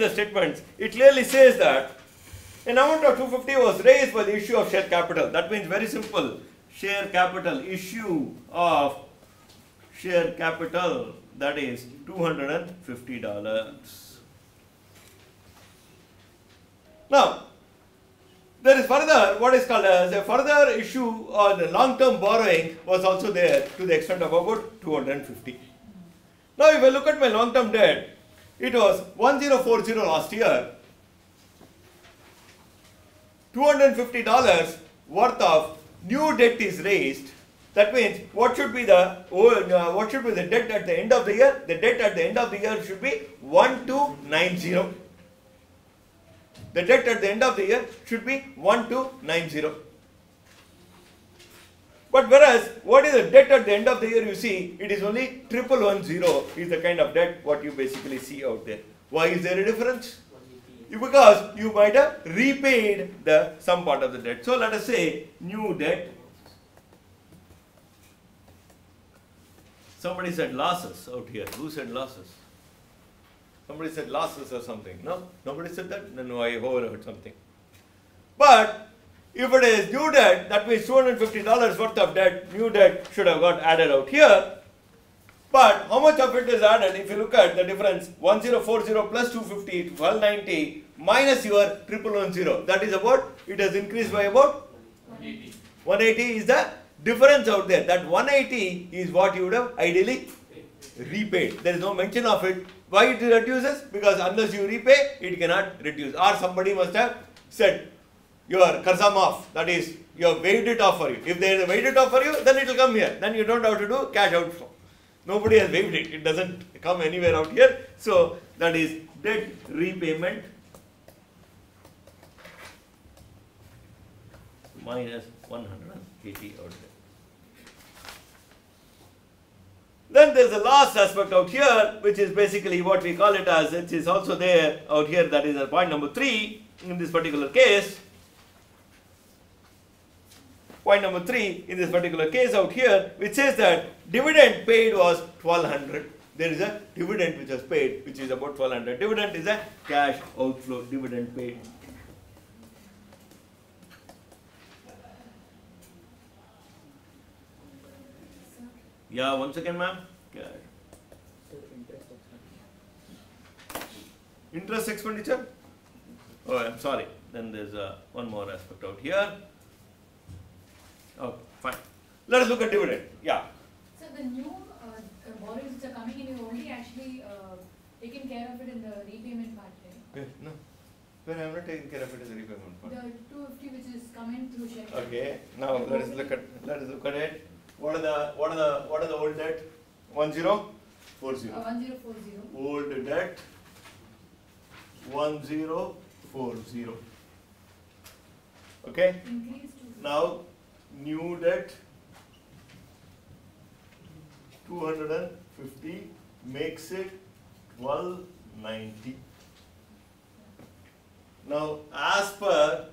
the statements, it clearly says that an amount of 250 was raised by the issue of share capital. That means very simple. Share capital, issue of share capital, that is $250. Now, there is further what is called as a further issue on the long-term borrowing was also there to the extent of about 250. Now, if I look at my long-term debt, it was 1040 last year. $250 worth of new debt is raised. That means what should be the uh, what should be the debt at the end of the year? The debt at the end of the year should be 1290. The debt at the end of the year should be 1290. But whereas, what is the debt at the end of the year? You see, it is only triple one zero is the kind of debt what you basically see out there. Why is there a difference? Because you might have repaid the some part of the debt. So let us say new debt. Somebody said losses out here. Who said losses? Somebody said losses or something. No, nobody said that. Then I overheard something. But if it is new debt, that means $250 worth of debt, new debt should have got added out here. But how much of it is added? If you look at the difference, 1040 plus 250, 1290 minus your 1110, that is about, it has increased by about 180. 180 is the difference out there. That 180 is what you would have ideally repaid. There is no mention of it. Why it reduces? Because unless you repay, it cannot reduce. Or somebody must have said, your karzam off, that is, you have waived it off for you. If they have waived it off for you, then it will come here. Then you don't have to do cash outflow. Nobody has waived it. It doesn't come anywhere out here. So that is debt repayment minus 180 out there. Then there's the last aspect out here, which is basically what we call it as, it is also there out here, that is a point number three in this particular case. Point number three in this particular case out here, which says that dividend paid was 1200. There is a dividend which was paid, which is about 1200. Dividend is a cash outflow, dividend paid. Yeah, once again, ma'am. Interest expenditure? Oh, I'm sorry. Then there's uh, one more aspect out here. Okay, fine. Let us look at dividend. Yeah. So the new uh, uh, borrowings which are coming in, you only actually uh, taken care of it in the repayment part, right? Eh, No. When I'm not taking care of it as a repayment part. The two fifty which is coming through share. Okay. Now let us look at let us look at it. What are the what are the what are the old debt? One zero four Uh, zero. one zero four zero. Old debt one zero four zero. Okay. Increase to. Now, new debt, two hundred and fifty, makes it twelve ninety. Now, as per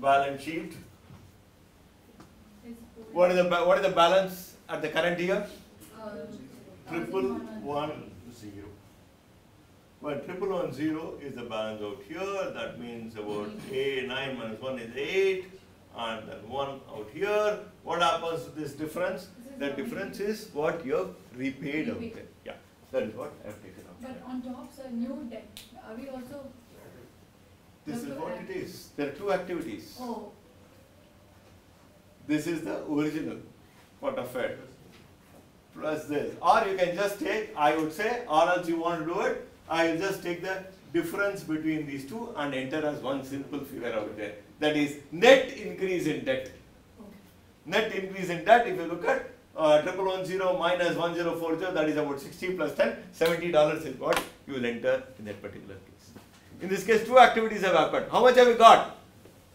balance sheet, what is the, what is the balance at the current year? Triple one zero. Well, triple one zero is the balance out here, that means about A nine minus one is eight, and then one out here. What happens to this difference? The difference is what you have repaid out there. Yeah, that is what I have taken out. But on top, sir, new debt, are we also, This is what it is. There are two activities. oh, This is the original pot of it. Plus this. Or you can just take, I would say, or else you want to do it, I will just take the difference between these two and enter as one simple figure out there. That is net increase in debt. okay. Net increase in debt, if you look at uh, triple one zero minus one zero four zero, that is about sixty plus ten, seventy dollars is what you will enter in that particular case. In this case, two activities have happened. How much have you got?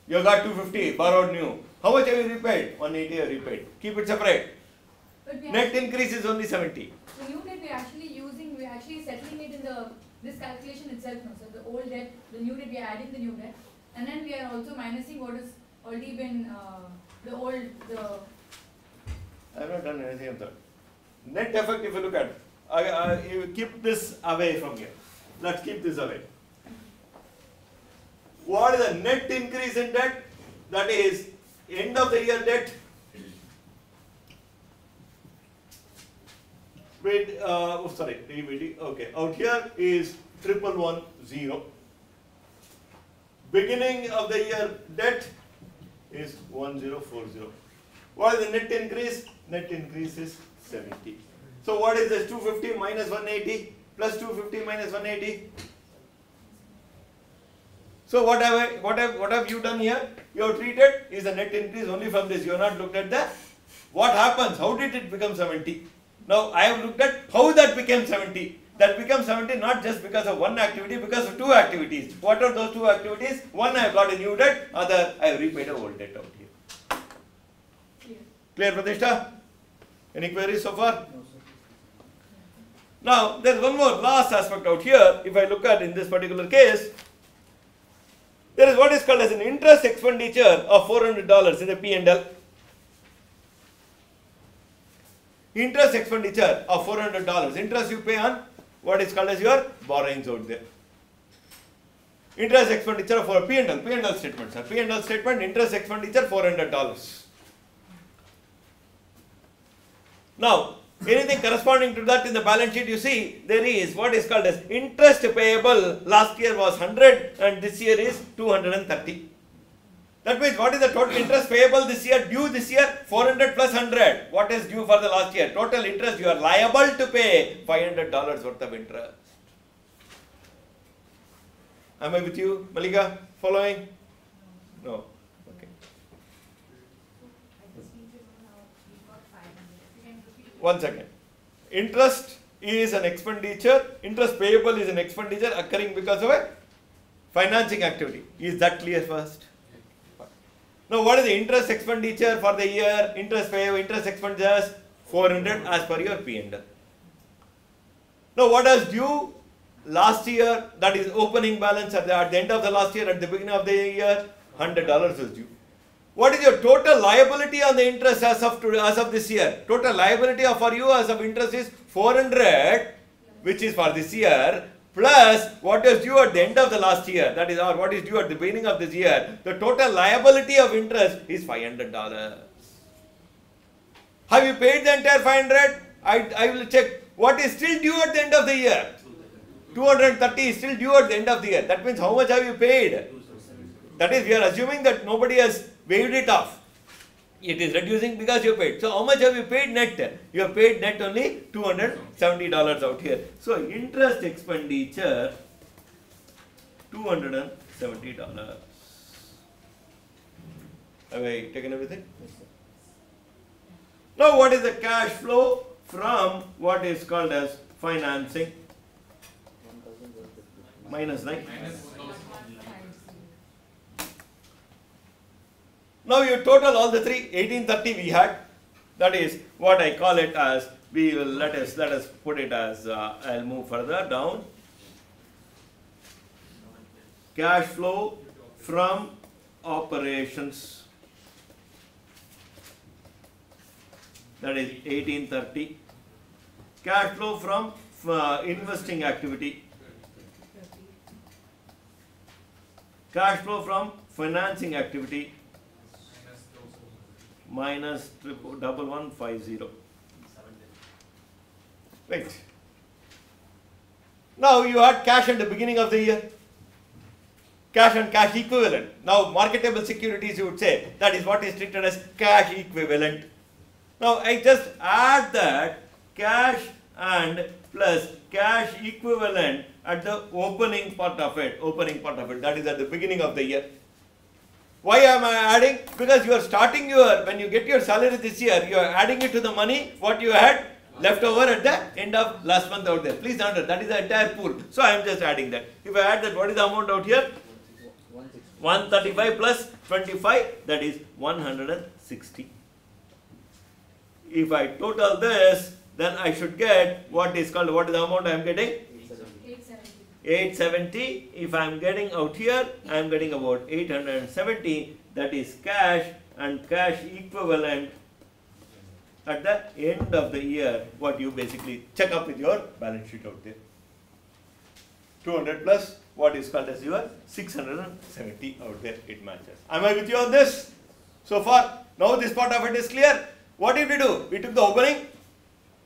You have got two fifty, borrowed new. How much have you repaid? One eighty you repaid. Keep it separate. Net increase is only seventy. The new debt we're actually using, we're actually settling it in the, this calculation itself now, so the old debt, the new debt, we are adding the new debt. And then we are also minusing what has already been, uh, the old, the, I have not done anything of that. Net effect, if you look at, I, I, you keep this away from here. let's keep this away. What is the net increase in debt? That is end of the year debt. Wait, uh, oh, sorry, DVD. Okay, out here is triple one zero. Beginning of the year debt is one zero four zero. What is the net increase? Net increase is seventy. So what is this? Two fifty minus one eighty plus two fifty minus one eighty. So what have I, what have what have you done here? You have treated is the net increase only from this. You have not looked at the what happens. How did it become seventy? Now I have looked at how that became seventy. That becomes 70 not just because of one activity, because of two activities. What are those two activities? One I have got a new debt, other I have repaid a old debt out here. Clear. Clear, Pratishta? Any queries so far? Now, there's one more last aspect out here. If I look at in this particular case, there is what is called as an interest expenditure of $400 in the P&L. Interest expenditure of $400. Interest you pay on what is called as your borrowings out there. Interest expenditure for P&L, P&L statement, sir. P&L statement, interest expenditure $400. Now, anything corresponding to that in the balance sheet, you see, there is what is called as interest payable. Last year was 100 and this year is 230. That means what is the total interest payable this year, due this year? 400 plus 100. What is due for the last year? Total interest you are liable to pay $500 worth of interest. Am I with you, Malika? Following? No. Okay. One second. Interest is an expenditure, interest payable is an expenditure occurring because of a financing activity. Is that clear first? Now, what is the interest expenditure for the year? Interest payable, interest expenditures 400 as per your P&L. Now, what is due last year? That is opening balance at the, at the end of the last year, at the beginning of the year, $100 is due. What is your total liability on the interest as of today, as of this year? Total liability for you as of interest is 400, which is for this year, plus what is due at the end of the last year, that is, or what is due at the beginning of this year. The total liability of interest is $500. Have you paid the entire 500? I, I will check. What is still due at the end of the year? 230 is still due at the end of the year. That means how much have you paid? That is, we are assuming that nobody has waived it off. It is reducing because you paid. So how much have you paid net? You have paid net only $270 out here. So interest expenditure $270. Have I taken everything? Now what is the cash flow from what is called as financing? Minus 9. Now you total all the three, 1830 we had. That is what I call it as, we will let us, let us put it as, uh, I'll move further down. Cash flow from operations. That is 1830. Cash flow from uh, investing activity. Cash flow from financing activity minus triple double one five zero. Wait. Now you had cash at the beginning of the year. Cash and cash equivalent. Now marketable securities you would say that is what is treated as cash equivalent. Now I just add that cash and plus cash equivalent at the opening part of it, opening part of it, that is at the beginning of the year. Why am I adding? Because you are starting your, when you get your salary this year, you are adding it to the money, what you had left over at the end of last month out there. Please note that is the entire pool. So I am just adding that. If I add that, what is the amount out here? 135 plus 25, that is 160. If I total this, then I should get what is called, what is the amount I am getting? 870. 870 if I am getting out here I am getting about 870 that is cash and cash equivalent at the end of the year what you basically check up with your balance sheet out there 200 plus what is called as your 670 out there, it matches. Am I with you on this? So far, now this part of it is clear. What did we do? We took the opening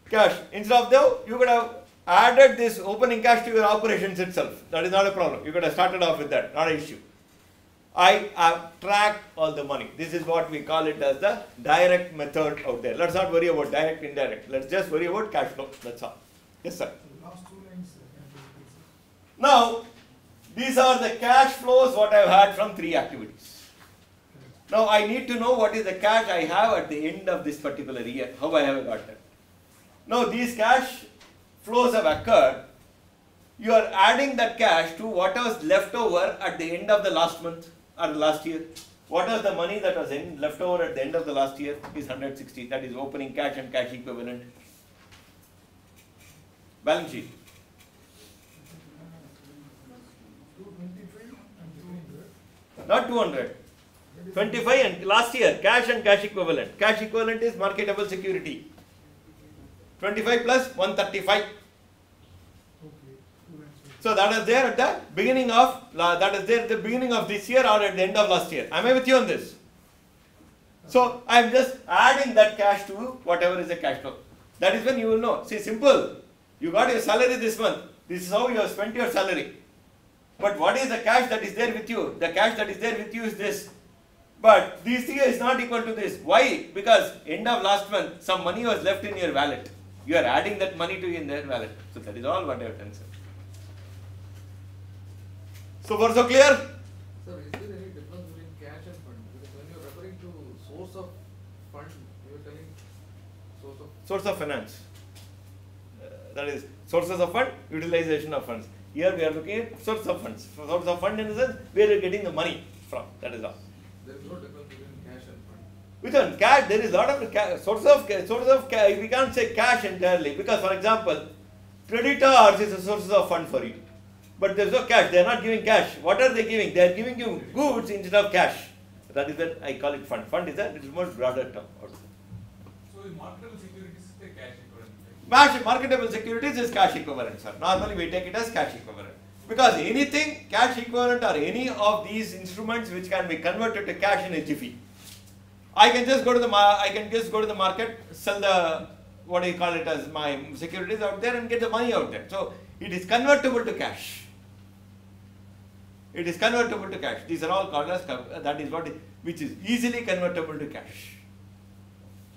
cash. Instead of though, you could have added this opening cash to your operations itself. That is not a problem. You could have started off with that, not an issue. I have tracked all the money. This is what we call it as the direct method out there. Let's not worry about direct, indirect. Let's just worry about cash flow. That's all. Yes, sir. Now, these are the cash flows what I've had from three activities. Now, I need to know what is the cash I have at the end of this particular year. How I have got that. Now, these cash flows have occurred. You are adding that cash to what was left over at the end of the last month or last year. What is the money that was in, left over at the end of the last year is 160. That is opening cash and cash equivalent. Balance sheet. Not 200. 25 and last year, cash and cash equivalent. Cash equivalent is marketable security. 25 plus 135. Okay. So that is there at the beginning of, that is there at the beginning of this year or at the end of last year. Am I with you on this? So I am just adding that cash to whatever is the cash flow. That is when you will know. See, simple. You got your salary this month. This is how you have spent your salary. But what is the cash that is there with you? The cash that is there with you is this. But this year is not equal to this. Why? Because end of last month, some money was left in your wallet. You are adding that money to in their wallet. So that is all what I have done, sir. So far so clear? Sir, is there any difference between cash and fund? Because when you're referring to source of fund, you're telling source of, Source of finance. Uh, that is sources of fund, utilization of funds. Here we are looking at source of funds. Source of fund in the sense where you are getting the money from. That is all. there is no difference between cash and Within cash, there is a lot of source of source of we can't say cash entirely because, for example, creditors is a source of fund for you, but there is no cash. They are not giving cash. What are they giving? They are giving you goods instead of cash. That is what I call it fund. Fund is a little more broader term. So the marketable securities is the cash equivalent. Cash, marketable securities is cash equivalent, sir. Normally we take it as cash equivalent. Because anything cash equivalent or any of these instruments which can be converted to cash in a jiffy. I can just go to the I can just go to the market, sell the what do you call it as my securities out there and get the money out there. So it is convertible to cash. It is convertible to cash. These are all called as that is what which is easily convertible to cash.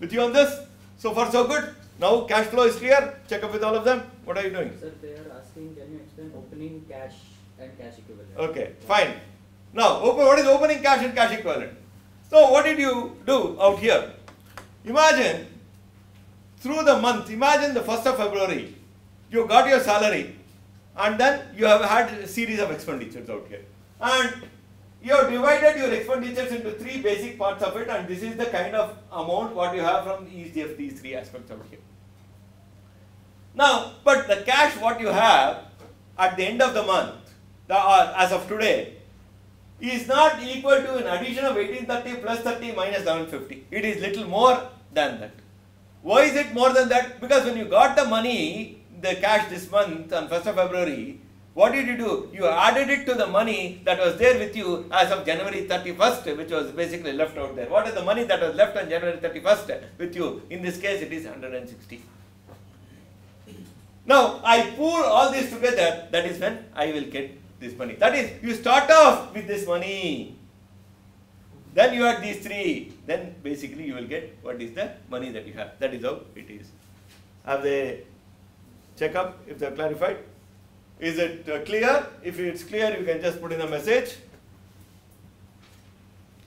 With you on this? So far so good. Now cash flow is clear. Check up with all of them. What are you doing? Sir, they are asking, can you explain opening cash and cash equivalent? Okay, fine. Now, open, what is opening cash and cash equivalent? So, what did you do out here? Imagine through the month, imagine the 1st of February, you got your salary and then you have had a series of expenditures out here. And you have divided your expenditures into three basic parts of it, and this is the kind of amount what you have from each of these three aspects out here. Now, but the cash what you have at the end of the month, the, or as of today, is not equal to an addition of 1830 plus 30 minus 1150. It is little more than that. Why is it more than that? Because when you got the money, the cash this month on 1st of February, what did you do? You added it to the money that was there with you as of January 31st, which was basically left out there. What is the money that was left on January 31st with you? In this case, it is 160. Now, I pour all this together, that is when I will get this money. That is, you start off with this money. Then you add these three. Then basically you will get what is the money that you have. That is how it is. Have they check up if they are clarified? Is it uh, clear? If it's clear, you can just put in a message.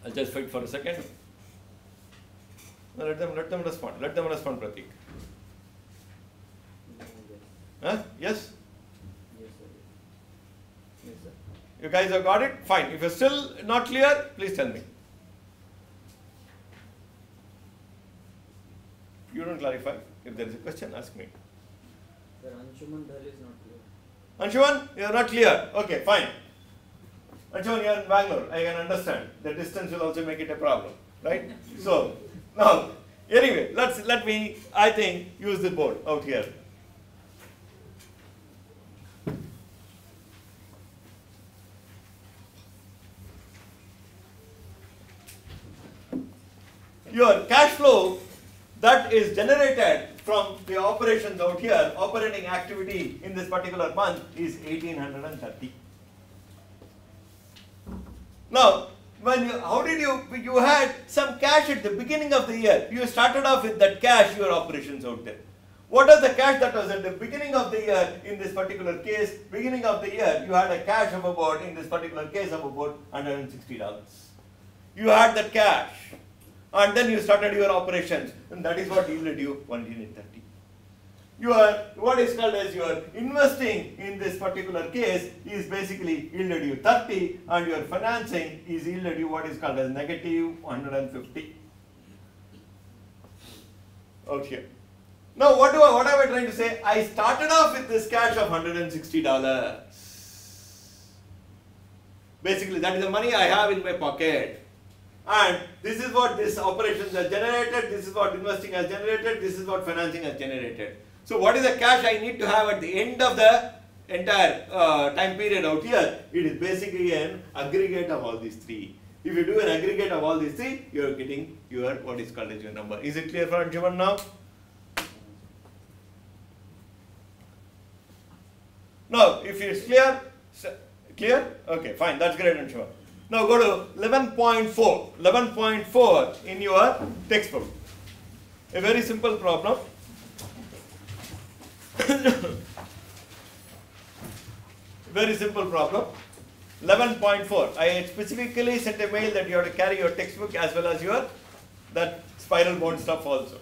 I'll just wait for a second. No, let them let them respond. Let them respond, Pratik. Huh? Yes? Yes, sir. Yes, sir. You guys have got it? Fine. If you're still not clear, please tell me. You don't clarify. If there is a question, ask me. Sir, Anshuman is not clear. Anshuman, you are not clear. Okay, fine. Anshuman, you are in Bangalore. I can understand. The distance will also make it a problem, right? So, now, anyway, let's let me, I think, use the board out here. Your cash flow that is generated from the operations out here, operating activity in this particular month is 1830. Now, when you, how did you, you had some cash at the beginning of the year. You started off with that cash, your operations out there. What is the cash that was at the beginning of the year in this particular case? Beginning of the year, you had a cash of about, in this particular case, of about $160. You had that cash. And then you started your operations. And that is what yielded you 130. Your, what is called as your investing in this particular case is basically yielded you 30 and your financing is yielded you what is called as negative 150. Out here. Now what do I, what am I trying to say? I started off with this cash of $160. Basically that is the money I have in my pocket. And this is what this operations has generated, this is what investing has generated, this is what financing has generated. So what is the cash I need to have at the end of the entire uh, time period out here? It is basically an aggregate of all these three. If you do an aggregate of all these three, you are getting your what is called as your number. Is it clear for everyone now? Now, if it's clear, clear? Okay, fine, that's great, Anshuman. Now go to 11.4. 11.4 in your textbook. A very simple problem. very simple problem. 11.4. I specifically sent a mail that you have to carry your textbook as well as your that spiral bond stuff also.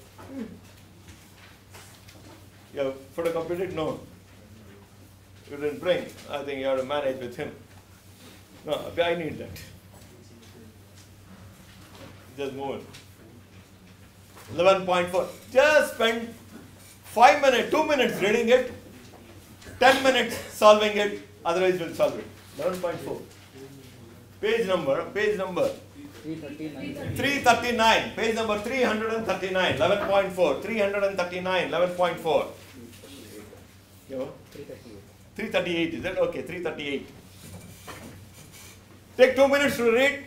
You have photocopied it? No. You didn't bring. I think you have to manage with him. No, I need that. Just move it. 11.4. Just spend 5 minutes, 2 minutes reading it, 10 minutes solving it, otherwise we'll solve it. 11.4. Page number, page number 339. 339, page number 339, 11.4, 339, 11.4. Yeah. 338. 338, is it? Okay, 338. Take 2 minutes to read,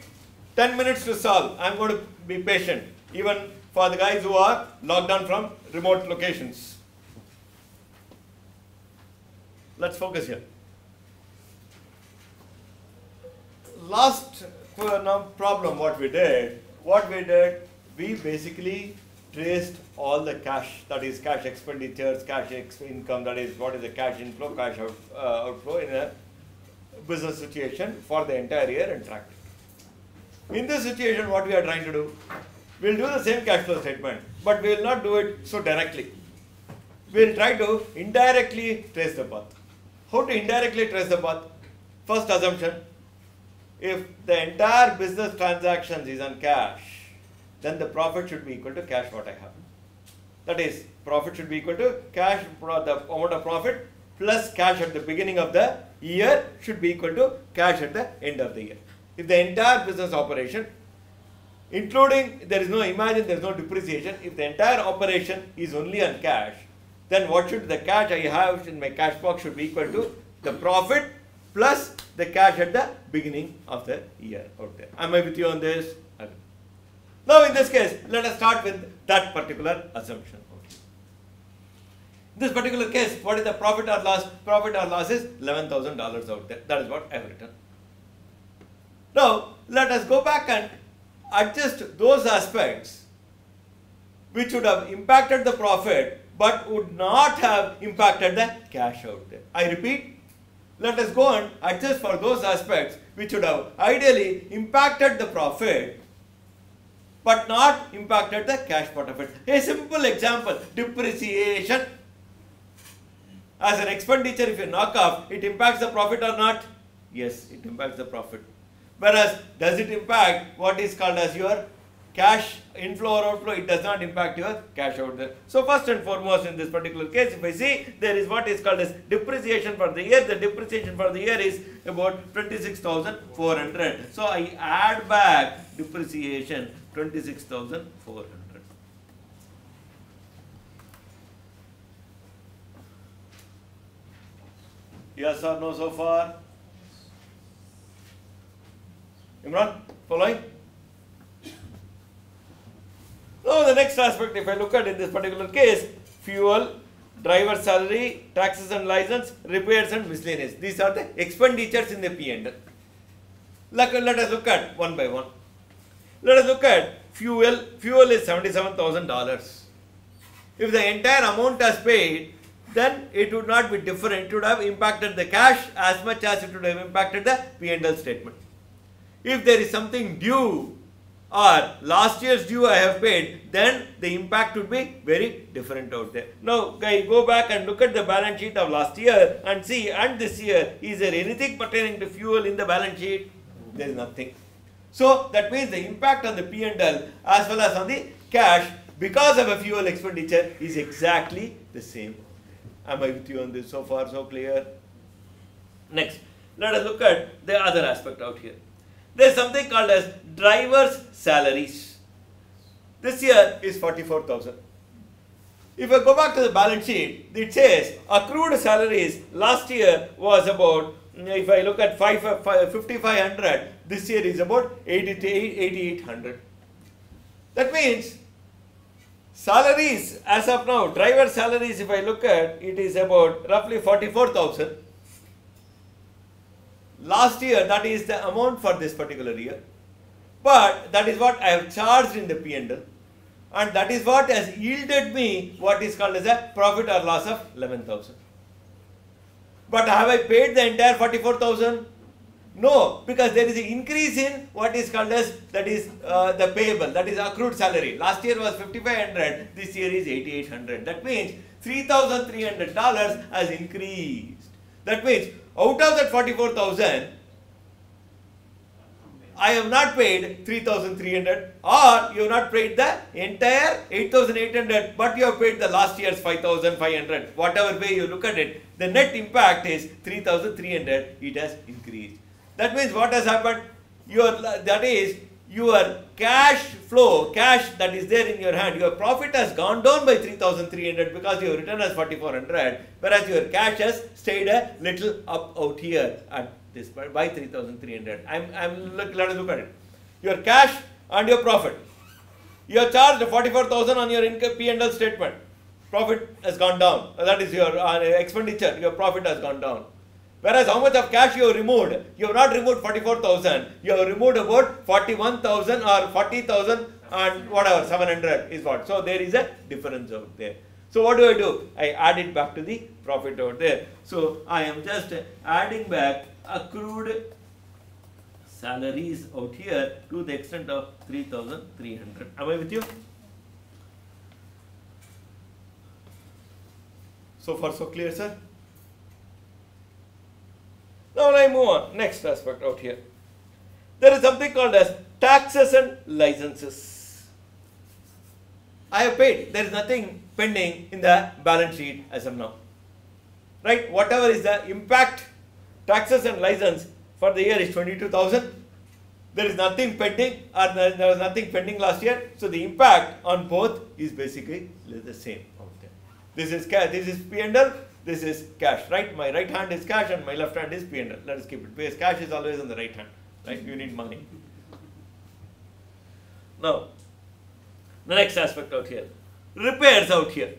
10 minutes to solve. I'm going to be patient, even for the guys who are locked down from remote locations. Let's focus here. Last uh, problem, what we did, what we did, we basically traced all the cash, that is cash expenditures, cash ex- income, that is what is the cash inflow, cash out, uh, outflow in a business situation for the entire year and tracked it. In this situation, what we are trying to do, we'll do the same cash flow statement, but we will not do it so directly. We'll try to indirectly trace the path. How to indirectly trace the path? First assumption, if the entire business transactions is on cash, then the profit should be equal to cash what I have. That is, profit should be equal to cash, the amount of profit plus cash at the beginning of the year should be equal to cash at the end of the year. If the entire business operation, including, there is no, imagine there is no depreciation, if the entire operation is only on cash, then what should the cash I have in my cash box should be equal to the profit plus the cash at the beginning of the year out there. Am I with you on this? Now in this case, let us start with that particular assumption. This particular case, what is the profit or loss? Profit or loss is $11,000 out there. That is what I have written. Now, let us go back and adjust those aspects which would have impacted the profit but would not have impacted the cash out there. I repeat, let us go and adjust for those aspects which would have ideally impacted the profit but not impacted the cash part of it. A simple example, depreciation. As an expenditure, if you knock off, it impacts the profit or not? Yes, it impacts the profit. Whereas, does it impact what is called as your cash inflow or outflow? It does not impact your cash out there. So, first and foremost, in this particular case, if I see there is what is called as depreciation for the year, the depreciation for the year is about 26,400. So, I add back depreciation 26,400. Yes or no so far? Imran, following? So the next aspect, if I look at in this particular case, fuel, driver salary, taxes and license, repairs and miscellaneous. These are the expenditures in the P and L. Let, let us look at one by one. Let us look at fuel. Fuel is seventy-seven thousand dollars. If the entire amount is paid, then it would not be different. It would have impacted the cash as much as it would have impacted the P and L statement. If there is something due or last year's due I have paid, then the impact would be very different out there. Now, guys, go back and look at the balance sheet of last year and see, and this year, is there anything pertaining to fuel in the balance sheet? There is nothing. So that means the impact on the P and L as well as on the cash because of a fuel expenditure is exactly the same. Am I with you on this so far? So clear? Next, let us look at the other aspect out here. There is something called as driver's salaries. This year is 44,000. If I go back to the balance sheet, it says accrued salaries last year was about, if I look at 5, uh, uh, 5500, this year is about 8800. That means salaries as of now, driver salaries, if I look at, it is about roughly 44,000 last year that is the amount for this particular year. But that is what I have charged in the P&L and that is what has yielded me what is called as a profit or loss of 11,000 but have I paid the entire 44,000 no because there is an increase in what is called as that is uh, the payable that is accrued salary last year was 5500 this year is 8800 that means $3,300 has increased that means out of that 44,000, I have not paid 3,300 or you have not paid the entire 8,800 but you have paid the last year's 5,500. Whatever way you look at it, the net impact is 3,300, it has increased. That means what has happened? Your, that is your cash flow, cash that is there in your hand, your profit has gone down by 3300 because your return is 4400, whereas your cash has stayed a little up out here at this by 3300. I'm, I'm look, let us look at it. Your cash and your profit. You have charged 44,000 on your income P&L statement. Profit has gone down. That is your uh, expenditure. Your profit has gone down. Whereas how much of cash you have removed? You have not removed 44,000. You have removed about 41,000 or 40,000 and whatever, 700 is what. So there is a difference out there. So what do I do? I add it back to the profit out there. So I am just adding back accrued salaries out here to the extent of 3,300. Am I with you? So far so clear, sir? Now I move on. Next aspect out here. There is something called as taxes and licenses. I have paid. There is nothing pending in the balance sheet as of now. Right? Whatever is the impact, taxes and license for the year is 22,000. There is nothing pending or there was nothing pending last year. So the impact on both is basically the same out there. This is this is P&L, this is cash, right? My right hand is cash and my left hand is P&L. Let us keep it because cash is always on the right hand, right? You need money. Now, the next aspect out here, repairs out here.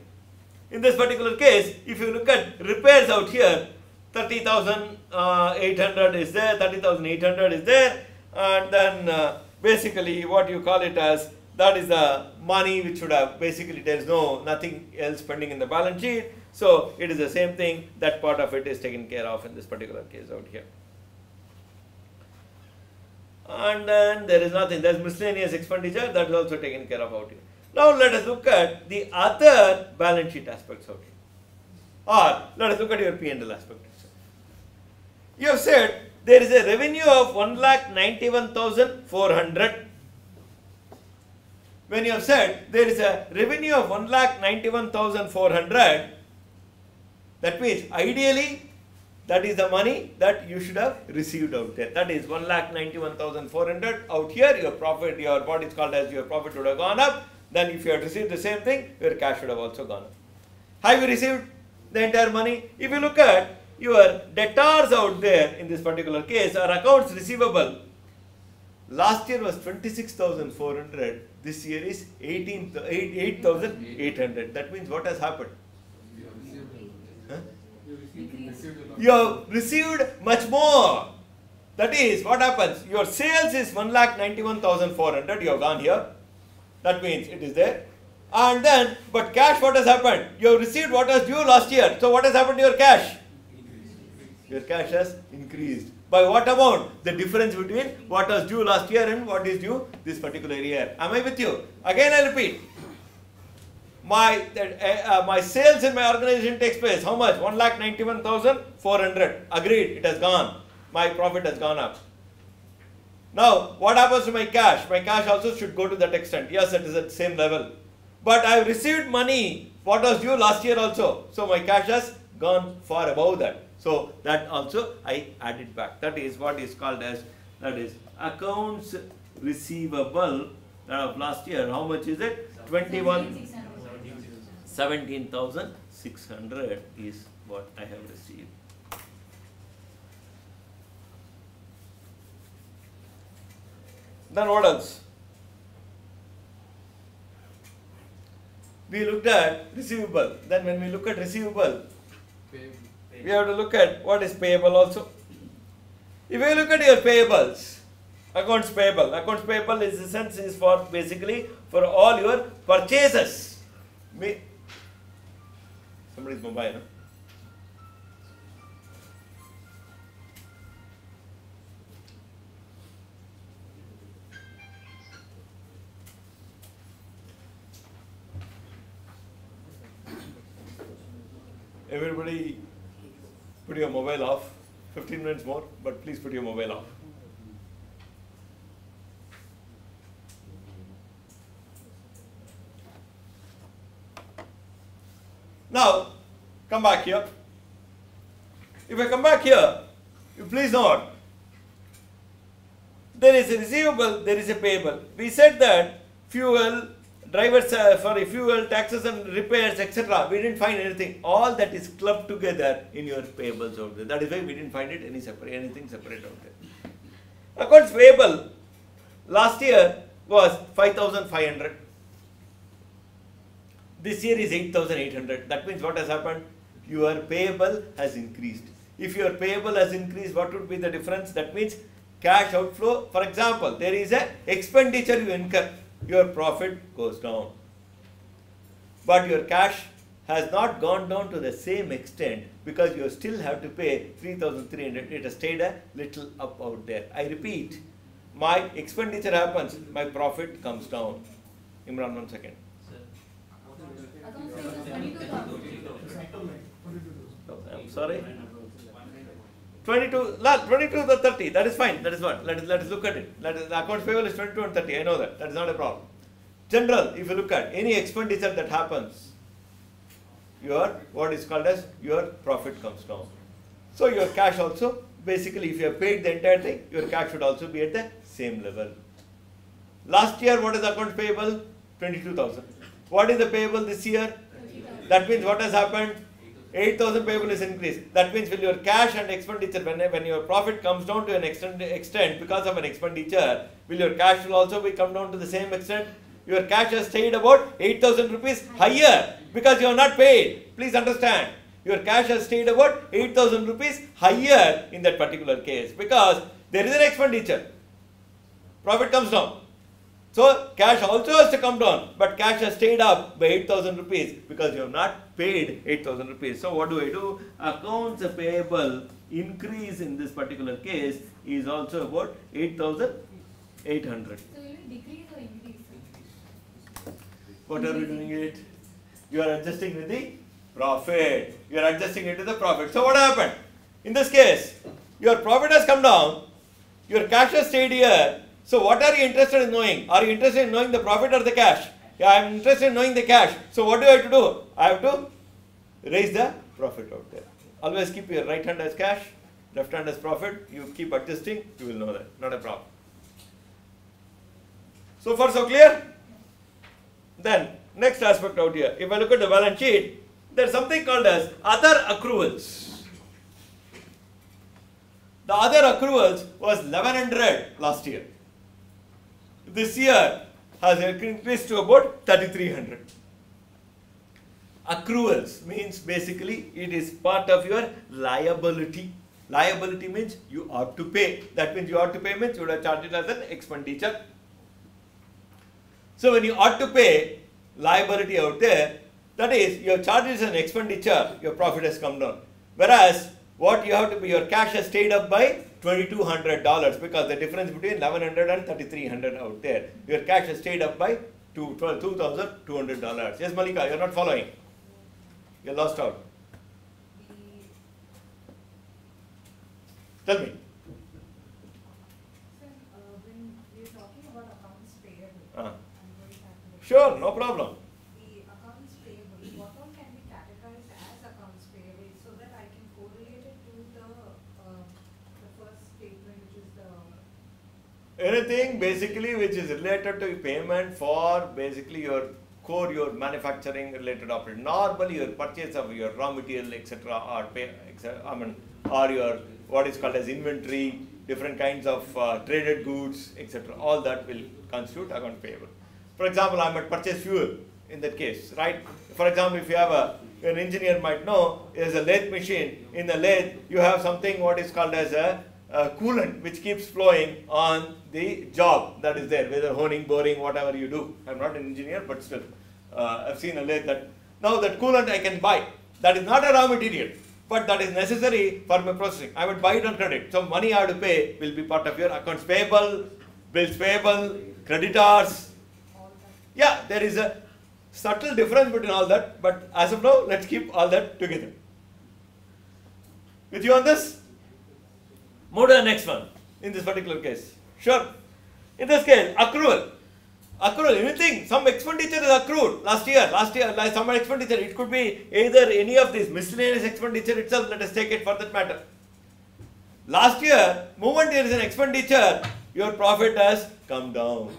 In this particular case, if you look at repairs out here, 30,800 is there, 30,800 is there, and then uh, basically what you call it as that is the money which should have basically there is no nothing else pending in the balance sheet so it is the same thing that part of it is taken care of in this particular case out here. And then there is nothing. There is miscellaneous expenditure that is also taken care of out here. Now let us look at the other balance sheet aspects out here. Or let us look at your P&L aspect. You have said there is a revenue of 1 lakh 91,400 when you have said there is a revenue of 1 lakh 91,400 that means ideally that is the money that you should have received out there that is 1 lakh 91,400 out here your profit your what is called as your profit would have gone up then if you had received the same thing your cash would have also gone up have you received the entire money if you look at your debtors out there in this particular case are accounts receivable Last year was 26,400. This year is 18 th- eight- 8,800. That means what has happened? You have received. Huh? You received, received a lot. You have received much more. That is what happens. Your sales is 1,91,400. You have gone here. That means it is there. And then, but cash, what has happened? You have received what was due last year. So what has happened to your cash? Your cash has increased. By what amount? The difference between what was due last year and what is due this particular year. Am I with you? Again, I repeat. My that, uh, uh, my sales in my organization takes place. How much? One lakh ninety one thousand four hundred. Agreed. It has gone. My profit has gone up. Now, what happens to my cash? My cash also should go to that extent. Yes, it is at the same level. But I have received money what was due last year also. So my cash has gone far above that. So that also I added back. That is what is called as that is accounts receivable of last year. How much is it? 21 17,600 is what I have received. Then what else? We looked at receivable. Then when we look at receivable, we have to look at what is payable also. If you look at your payables, accounts payable, accounts payable is the sense is for basically for all your purchases. Me, somebody's mobile. Huh? Everybody put your mobile off. 15 minutes more, but please put your mobile off. Now, come back here. If I come back here, you please note, there is a receivable, there is a payable. We said that fuel, drivers, uh, sorry, fuel, taxes and repairs, etc. We didn't find anything. All that is clubbed together in your payables out there. That is why we didn't find it any separate, anything separate out there. Accounts payable last year was 5,500. This year is 8,800. That means what has happened? Your payable has increased. If your payable has increased, what would be the difference? That means cash outflow. For example, there is a expenditure you incur, your profit goes down. But your cash has not gone down to the same extent because you still have to pay 3,300. It has stayed a little up out there. I repeat, my expenditure happens, my profit comes down. Imran, one second. Accounts payable is twenty-two thousand. It's after like twenty-two thousand. I'm sorry. 22, la- 22 to 30, that is fine, that is what, let us, let us look at it. Let us, the accounts payable is 22 and 30, I know that, that is not a problem. General, if you look at any expenditure that happens, your, what is called as, your profit comes down. So your cash also, basically if you have paid the entire thing, your cash should also be at the same level. Last year, what is accounts payable? 22,000. What is the payable this year? That means what has happened? 8,000 payable is increased. That means when your cash and expenditure, when, when your profit comes down to an extent, extent because of an expenditure, will your cash will also be come down to the same extent? Your cash has stayed about 8,000 rupees higher because you are not paid. Please understand. Your cash has stayed about 8,000 rupees higher in that particular case because there is an expenditure. Profit comes down. So cash also has to come down, but cash has stayed up by 8,000 rupees because you have not paid 8,000 rupees. So what do I do? Accounts payable increase in this particular case is also about 8,800. So will it decrease or increase? What are we doing it? You are adjusting with the profit. You are adjusting it to the profit. So what happened? In this case, your profit has come down, your cash has stayed here. So what are you interested in knowing? Are you interested in knowing the profit or the cash? Yeah, I am interested in knowing the cash. So what do I have to do? I have to raise the profit out there. Always keep your right hand as cash, left hand as profit. You keep adjusting, you will know that. Not a problem. So far so clear? Then, next aspect out here, if I look at the balance sheet, there's something called as other accruals. The other accruals was 1100 last year. This year has increased to about 3300. Accruals means basically it is part of your liability. Liability means you ought to pay. That means you ought to pay means you would have charged it as an expenditure. So when you ought to pay liability out there, that is your charge is an expenditure, your profit has come down. Whereas what you have to be, your cash has stayed up by $2,200 because the difference between 1100 and 3300 out there. Your cash has stayed up by two- twelve- $2,200. Yes, Malika, you're not following. You're lost out. Tell me. Sir, uh, when we're talking about accounts payable, Uh, I'm going back to the. sure, no problem. The accounts payable, what all can be categorized as accounts payable so that I can correlate it to the, uh, the first statement, which is the, Anything basically which is related to payment for basically your core, your manufacturing related operation. Normally your purchase of your raw material, etc. or pay, etc. I mean, or your what is called as inventory, different kinds of uh, traded goods, etc. All that will constitute account payable. For example, I might purchase fuel in that case, right? For example, if you have a an engineer might know is a lathe machine. In the lathe, you have something what is called as a uh, coolant which keeps flowing on the job that is there, whether honing, boring, whatever you do. I'm not an engineer, but still, uh, I've seen a lathe that now that coolant I can buy. That is not a raw material, but that is necessary for my processing. I would buy it on credit. So money I have to pay will be part of your accounts payable, bills payable, creditors. Yeah, there is a subtle difference between all that, but as of now, let's keep all that together. With you on this? Move to the next one in this particular case. Sure. In this case, accrual. Accrual, anything, some expenditure is accrued last year, last year, like some expenditure. It could be either any of these miscellaneous expenditure itself, let us take it for that matter. Last year, moment there is an expenditure, your profit has come down.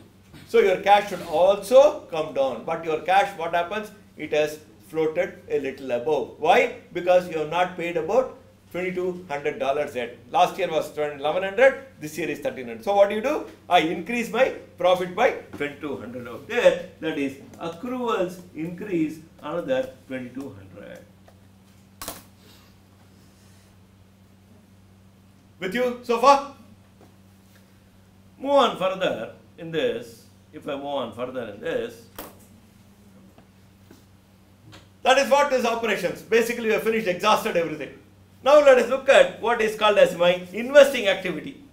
So your cash should also come down. But your cash, what happens? It has floated a little above. Why? Because you have not paid about $2,200 yet. Last year was 1100 this year is 1300 So what do you do? I increase my profit by 2200 out there. That is, accruals increase another 2200 With you so far? Move on further in this. If I move on further in this, that is what is operations. Basically, we have finished, exhausted everything. Now let us look at what is called as my investing activity.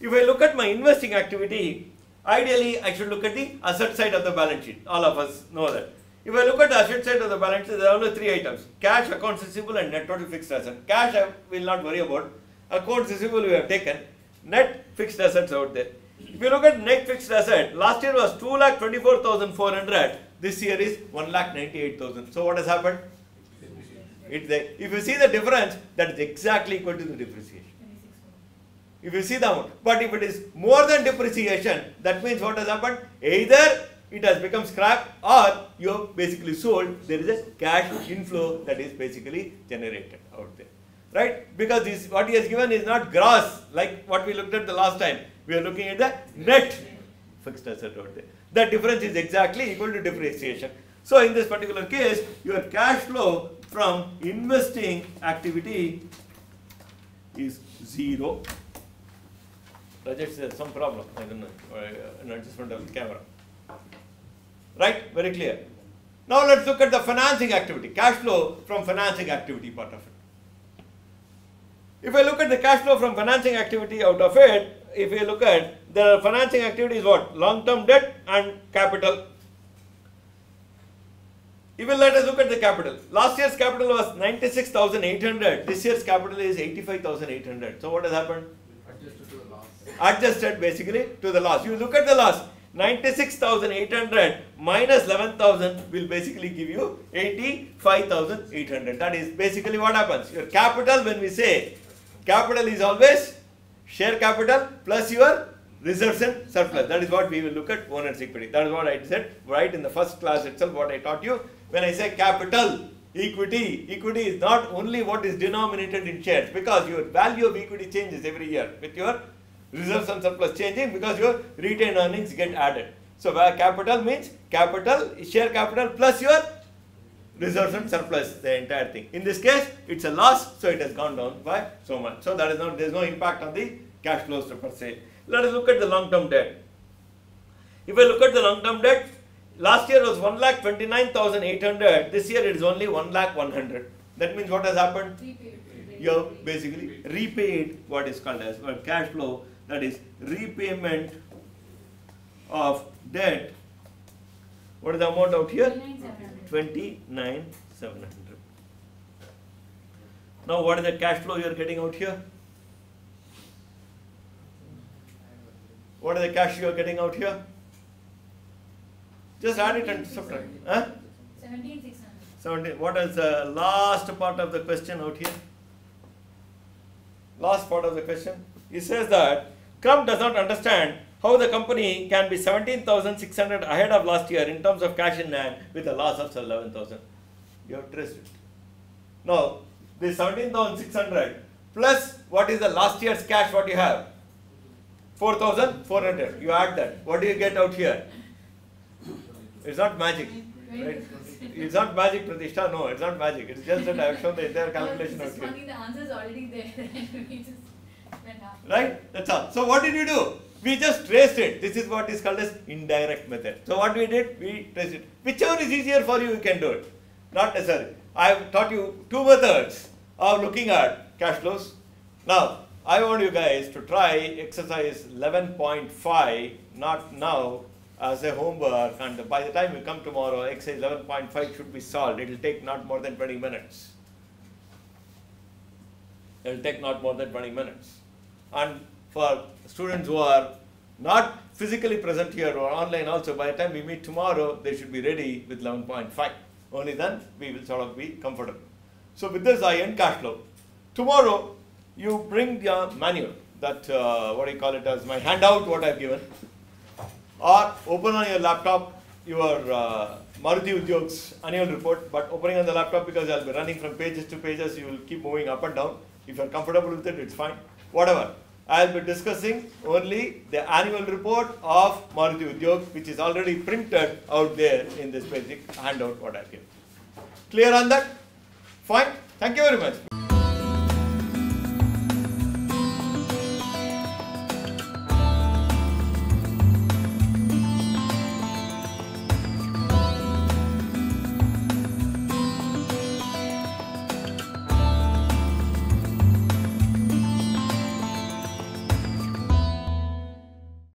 If I look at my investing activity, ideally I should look at the asset side of the balance sheet. All of us know that. If I look at the asset side of the balance sheet, there are only three items. Cash, accounts receivable and net total fixed asset. Cash I will not worry about. Accounts receivable we have taken. Net fixed assets out there. If you look at net fixed asset, last year was 2,24,400. This year is 1,98,000. So what has happened? It's the, if you see the difference, that is exactly equal to the depreciation. If you see the amount. But if it is more than depreciation, that means what has happened? Either it has become scrap or you have basically sold, there is a cash inflow that is basically generated out there. Right? Because this what he has given is not gross like what we looked at the last time. We are looking at the net fixed asset out there. That difference is exactly equal to depreciation. So in this particular case, your cash flow from investing activity is zero. Rajesh, there's some problem, I don't know, uh, an adjustment of the camera. Right, very clear. Now let's look at the financing activity, cash flow from financing activity part of it. If I look at the cash flow from financing activity out of it, if you look at the financing activity is what? Long-term debt and capital. Even let us look at the capital. Last year's capital was 96,800. This year's capital is 85,800. So what has happened? Adjusted to the loss. adjusted basically to the loss. You look at the loss, 96,800 minus 11,000 will basically give you 85,800. That is basically what happens. Your capital, when we say capital is always share capital plus your reserves and surplus. That is what we will look at owner's equity. That is what I said right in the first class itself, what I taught you. When I say capital, equity, equity is not only what is denominated in shares because your value of equity changes every year with your reserves and surplus changing because your retained earnings get added. So capital means capital, share capital plus your reserves and surplus, the entire thing. In this case, it's a loss, so it has gone down by so much. So that is not, there is no impact on the cash flows per se. Let us look at the long-term debt. If I look at the long-term debt, last year was one lakh twenty-nine thousand eight hundred. This year it is only one lakh one hundred. That means what has happened? Prepaid. You have basically repaid what is called as well, cash flow. That is repayment of debt. What is the amount out here? 29,700. Twenty-nine seven hundred. Now what is the cash flow you are getting out here? What is the cash you are getting out here? Just add it and subtract. Huh? 17,600. Seventeen. What is the last part of the question out here? Last part of the question. He says that Crumb does not understand how the company can be 17,600 ahead of last year in terms of cash in hand with a loss of 11,000. You have traced it. Now, this 17,600 plus what is the last year's cash what you have? 4,400. You add that. What do you get out here? It's not magic. Right? It's not magic, Pratishtha. No, it's not magic. It's just that I have shown the entire calculation out here. the answer is already there. we just went. Right? That's all. So what did you do? We just traced it. This is what is called as indirect method. So what we did, we traced it. Whichever is easier for you, you can do it. Not necessary. I have taught you two methods of looking at cash flows. Now, I want you guys to try exercise 11.5, not now, as a homework. And by the time you come tomorrow, exercise 11.5 should be solved. It will take not more than 20 minutes. It will take not more than 20 minutes. And for students who are not physically present here or online also, by the time we meet tomorrow, they should be ready with 11.5. Only then we will sort of be comfortable. So with this, I end cash flow. Tomorrow, you bring your manual, that uh, what do you call it as my handout, what I've given, or open on your laptop your uh, Maruti Udyog's annual report, but opening on the laptop because I'll be running from pages to pages, you will keep moving up and down. If you're comfortable with it, it's fine. Whatever. I'll be discussing only the annual report of Maruti Udyog, which is already printed out there in this basic handout what I've given. Clear on that? Fine. Thank you very much.